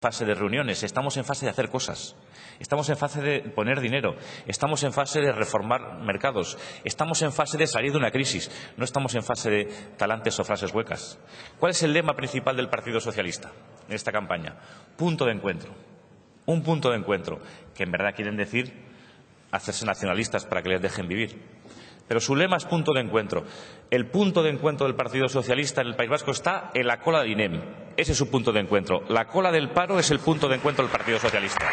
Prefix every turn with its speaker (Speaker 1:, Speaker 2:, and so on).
Speaker 1: fase de reuniones, estamos en fase de hacer cosas, estamos en fase de poner dinero, estamos en fase de reformar mercados, estamos en fase de salir de una crisis, no estamos en fase de talantes o frases huecas. ¿Cuál es el lema principal del Partido Socialista en esta campaña? Punto de encuentro. Un punto de encuentro, que en verdad quieren decir hacerse nacionalistas para que les dejen vivir. Pero su lema es punto de encuentro. El punto de encuentro del Partido Socialista en el País Vasco está en la cola de INEM. Ese es su punto de encuentro. La cola del paro es el punto de encuentro del Partido Socialista.